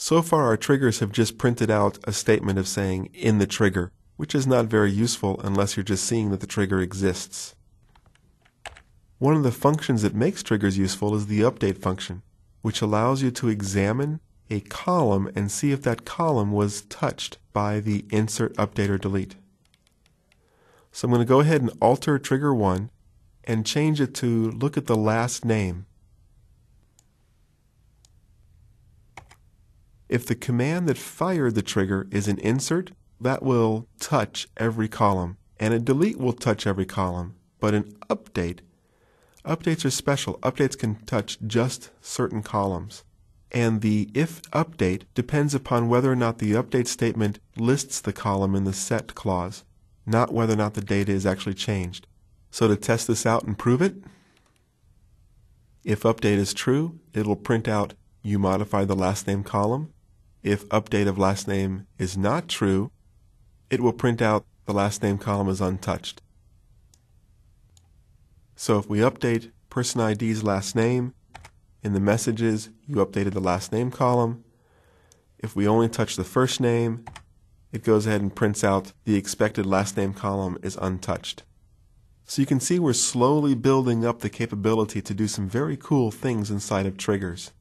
So far our triggers have just printed out a statement of saying in the trigger, which is not very useful unless you're just seeing that the trigger exists. One of the functions that makes triggers useful is the update function, which allows you to examine a column and see if that column was touched by the insert, update, or delete. So I'm going to go ahead and alter trigger 1 and change it to look at the last name. If the command that fired the trigger is an insert, that will touch every column, and a delete will touch every column, but an update, updates are special. Updates can touch just certain columns. And the if update depends upon whether or not the update statement lists the column in the set clause, not whether or not the data is actually changed. So to test this out and prove it, if update is true, it'll print out you modified the last name column. If update of last name is not true, it will print out the last name column is untouched. So if we update person ID's last name, in the messages, you updated the last name column. If we only touch the first name, it goes ahead and prints out the expected last name column is untouched. So you can see we're slowly building up the capability to do some very cool things inside of triggers.